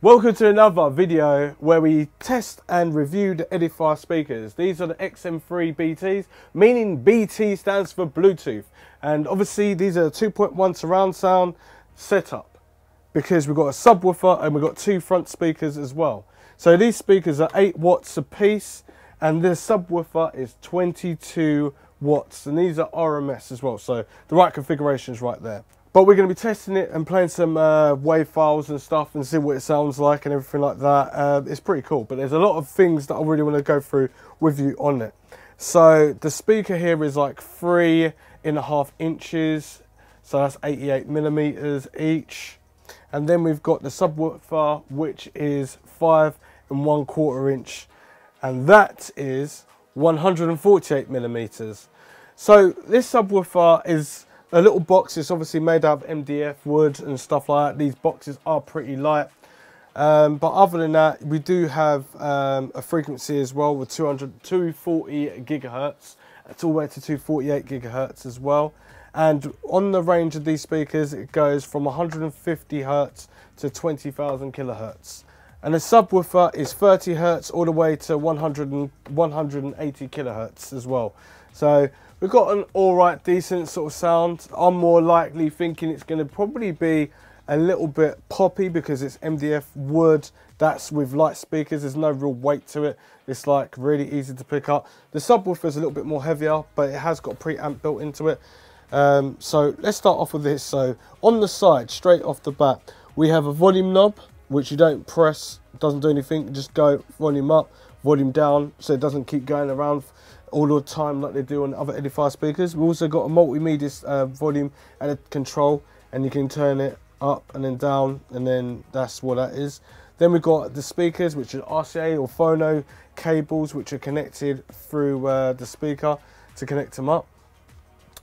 Welcome to another video where we test and review the Edifier speakers. These are the XM3 BTs, meaning BT stands for Bluetooth. And obviously these are 2.1 surround sound setup because we've got a subwoofer and we've got two front speakers as well. So these speakers are 8 watts a piece and this subwoofer is 22 watts and these are RMS as well. So the right configuration is right there. But we're going to be testing it and playing some uh, wave files and stuff and see what it sounds like and everything like that. Uh, it's pretty cool, but there's a lot of things that I really want to go through with you on it. So the speaker here is like three and a half inches, so that's 88 millimeters each. And then we've got the subwoofer, which is five and one quarter inch, and that is 148 millimeters. So this subwoofer is a little box is obviously made out of MDF wood and stuff like that. These boxes are pretty light. Um, but other than that, we do have um, a frequency as well with 200, 240 gigahertz. It's all the way to 248 gigahertz as well. And on the range of these speakers, it goes from 150 hertz to 20,000 kilohertz. And the subwoofer is 30 hertz all the way to 100 and 180 kilohertz as well. So we've got an all right, decent sort of sound. I'm more likely thinking it's going to probably be a little bit poppy because it's MDF wood. That's with light speakers. There's no real weight to it. It's like really easy to pick up. The subwoofer is a little bit more heavier, but it has got preamp built into it. Um, so let's start off with this. So on the side, straight off the bat, we have a volume knob, which you don't press, doesn't do anything. Just go volume up, volume down, so it doesn't keep going around all the time like they do on other Edifier speakers. We've also got a multimedia uh, volume and a control and you can turn it up and then down and then that's what that is. Then we've got the speakers which are RCA or phono cables which are connected through uh, the speaker to connect them up.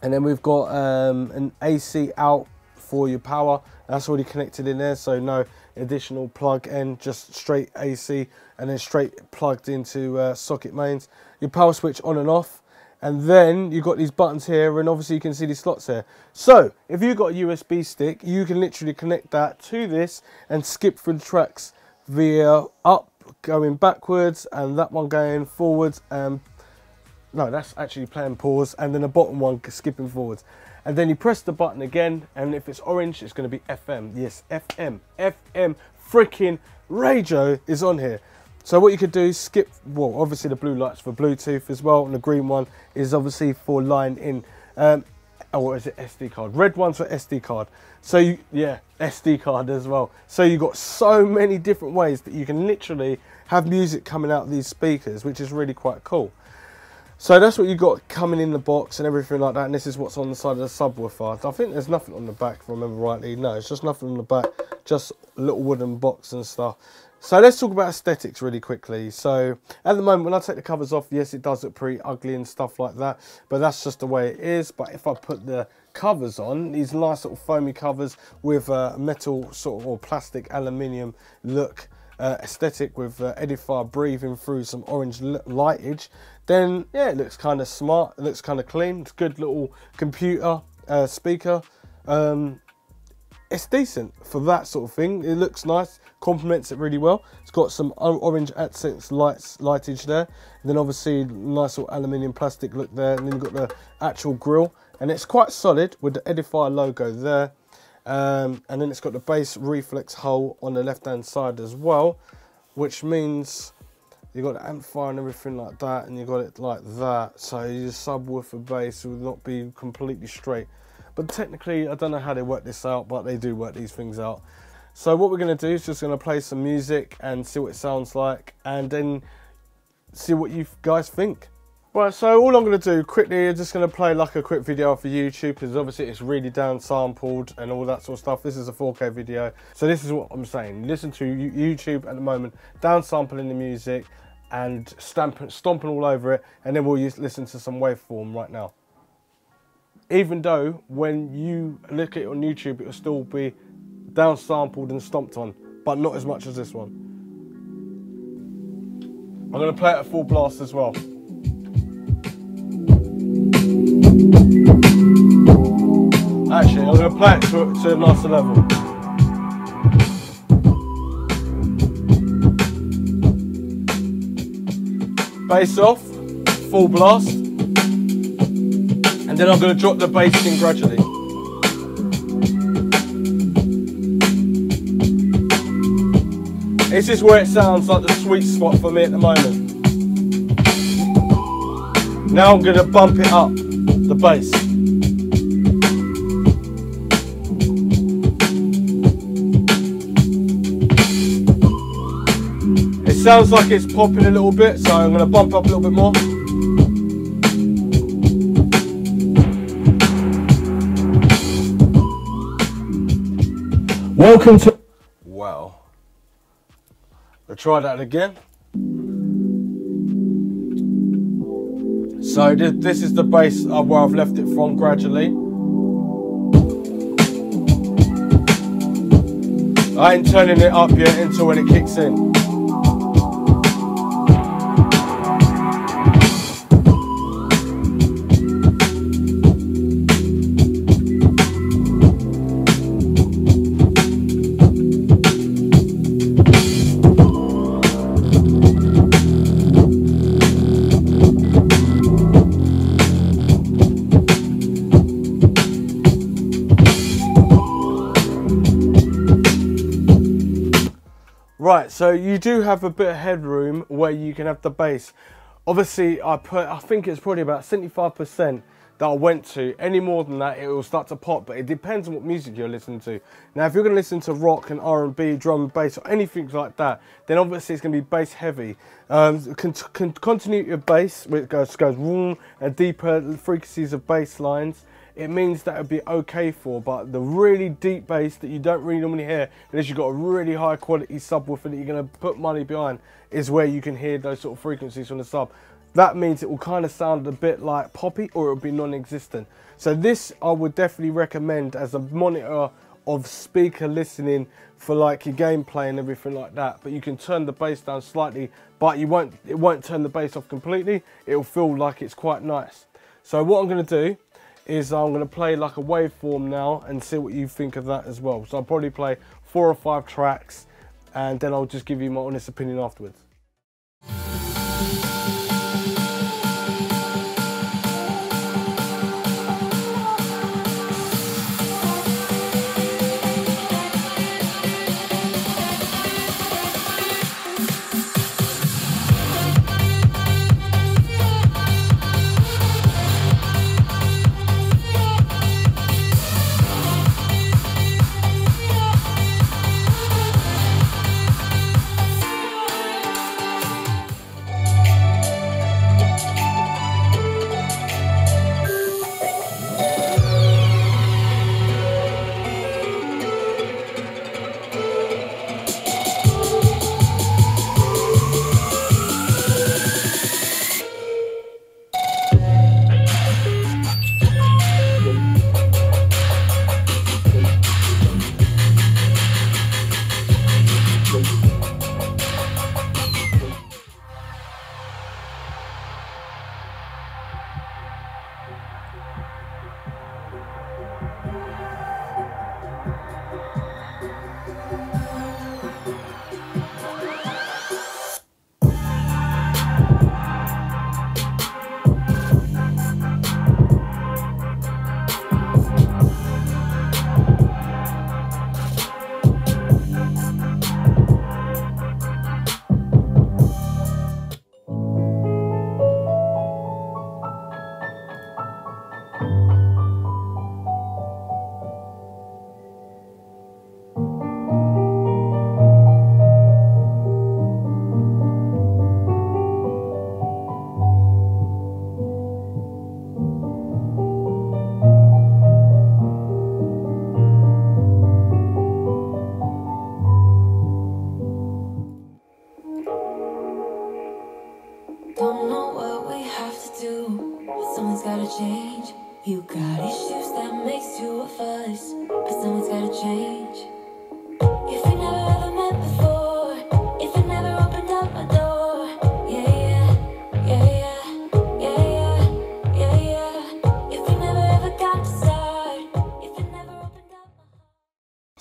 And then we've got um, an AC out for your power. That's already connected in there so no additional plug in, just straight AC and then straight plugged into uh, socket mains. Your power switch on and off. And then you've got these buttons here and obviously you can see these slots here. So if you've got a USB stick, you can literally connect that to this and skip through the tracks via up, going backwards and that one going forwards and no, that's actually playing pause and then the bottom one skipping forwards and then you press the button again and if it's orange it's going to be FM yes FM FM freaking radio is on here so what you could do is skip well obviously the blue lights for Bluetooth as well and the green one is obviously for line in um, or is it SD card red one's for SD card so you, yeah SD card as well so you got so many different ways that you can literally have music coming out of these speakers which is really quite cool so that's what you got coming in the box and everything like that. And this is what's on the side of the subwoofer. I think there's nothing on the back, if I remember rightly. No, it's just nothing on the back, just little wooden box and stuff. So let's talk about aesthetics really quickly. So at the moment, when I take the covers off, yes, it does look pretty ugly and stuff like that, but that's just the way it is. But if I put the covers on, these nice little foamy covers with a metal sort of or plastic aluminium look, uh, aesthetic with uh, Edifier breathing through some orange lightage, then yeah, it looks kind of smart. It looks kind of clean. It's good little computer uh, speaker. Um, it's decent for that sort of thing. It looks nice, complements it really well. It's got some orange accents lights lightage there. And then obviously nice little aluminium plastic look there. And then you've got the actual grill. And it's quite solid with the Edifier logo there. Um, and then it's got the bass reflex hole on the left hand side as well, which means you've got the amplifier and everything like that, and you've got it like that. So your subwoofer bass will not be completely straight. But technically, I don't know how they work this out, but they do work these things out. So what we're going to do is just going to play some music and see what it sounds like, and then see what you guys think. Right, so all I'm to do quickly is just going to play like a quick video for YouTube because obviously it's really down sampled and all that sort of stuff. This is a 4K video. So this is what I'm saying. Listen to YouTube at the moment, down sampling the music and stamping, stomping all over it and then we'll use, listen to some waveform right now even though when you look at it on YouTube, it'll still be downsampled and stomped on, but not as much as this one. I'm gonna play it at full blast as well. Actually, I'm gonna play it to, to a nicer level. Bass off, full blast and then I'm going to drop the bass in gradually. This is where it sounds like the sweet spot for me at the moment. Now I'm going to bump it up, the bass. It sounds like it's popping a little bit, so I'm going to bump up a little bit more. Welcome to. Wow. I'll try that again. So this, this is the bass uh, where I've left it from gradually. I ain't turning it up yet until when it kicks in. Right, so you do have a bit of headroom where you can have the bass. Obviously, I put, I think it's probably about 75% that I went to. Any more than that, it will start to pop, but it depends on what music you're listening to. Now, if you're gonna listen to rock and R&B, drum and bass, or anything like that, then obviously it's gonna be bass heavy. Um, con con continuity of bass, which goes, goes and deeper frequencies of bass lines, it means that it'd be okay for, but the really deep bass that you don't really normally hear, unless you've got a really high quality subwoofer that you're gonna put money behind, is where you can hear those sort of frequencies from the sub. That means it will kind of sound a bit like poppy or it'll be non-existent. So this I would definitely recommend as a monitor of speaker listening for like your gameplay and everything like that. But you can turn the bass down slightly, but you won't it won't turn the bass off completely. It'll feel like it's quite nice. So what I'm gonna do is I'm to play like a waveform now and see what you think of that as well. So I'll probably play four or five tracks and then I'll just give you my honest opinion afterwards.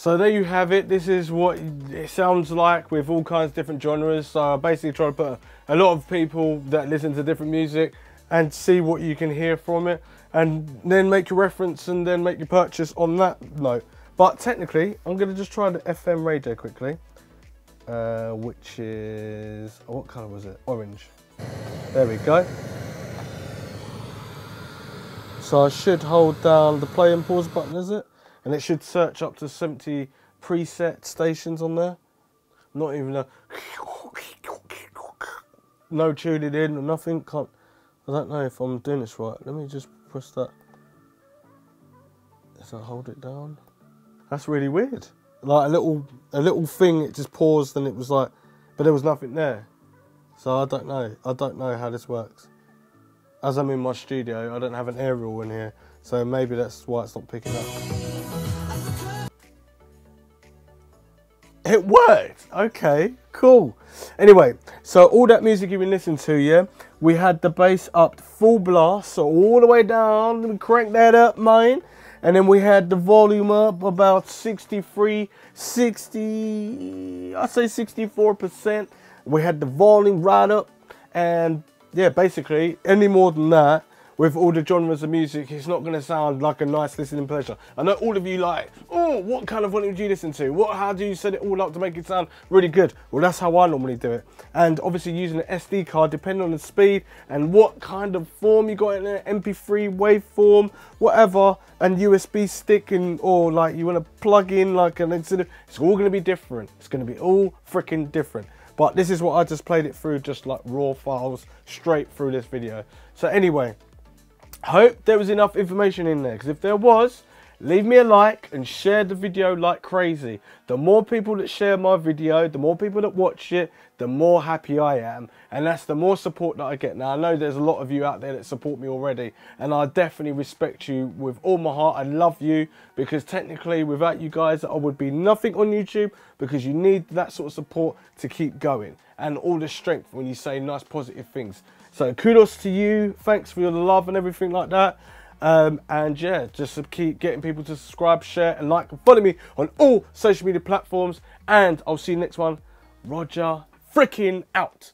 So there you have it. This is what it sounds like with all kinds of different genres. So I basically try to put a, lot of people that listen to different music and see what you can hear from it and then make your reference and then make your purchase on that note. But technically, I'm going to just try the FM radio quickly, uh, which is, what colour was it? Orange. There we go. So I should hold down the play and pause button, is it? And it should search up to 70 preset stations on there. Not even a no tuning in or nothing. Can't. I don't know if I'm doing this right. Let me just press that. Does I hold it down? That's really weird. Like a little a little thing, it just paused and it was like, but there was nothing there. So I don't know. I don't know how this works. As I'm in my studio, I don't have an aerial in here, so maybe that's why it's not picking up. It worked. Okay, cool. Anyway, so all that music you've been listening to, yeah, we had the bass up full blast, so all the way down. We crank that up, mine. And then we had the volume up about 63, 60, I say 64%. We had the volume right up. And yeah, basically, any more than that, with all the genres of music, it's not going to sound like a nice listening pleasure. I know all of you like, oh, what kind of volume do you listen to? What, how do you set it all up to make it sound really good? Well, that's how I normally do it. And obviously using an SD card, depending on the speed and what kind of form you got in there, MP3 waveform, whatever, and USB stick and or like you want to plug in like an it's all going to be different. It's going to be all freaking different. But this is what I just played it through, just like raw files straight through this video. So anyway, Hope there was enough information in there because if there was, leave me a like and share the video like crazy. The more people that share my video, the more people that watch it, the more happy I am. And that's the more support that I get. Now, I know there's a lot of you out there that support me already. And I definitely respect you with all my heart. I love you because technically without you guys, I would be nothing on YouTube because you need that sort of support to keep going. And all the strength when you say nice positive things. So kudos to you. Thanks for your love and everything like that. Um, and yeah, just keep getting people to subscribe, share, and like and follow me on all social media platforms. And I'll see you next one. Roger freaking out.